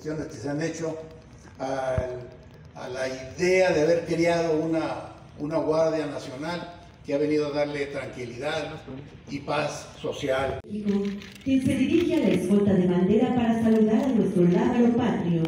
gestiones que se han hecho al, a la idea de haber creado una, una Guardia Nacional que ha venido a darle tranquilidad y paz social. Quien se dirige a la escolta de bandera para saludar a nuestro lábaro patrio.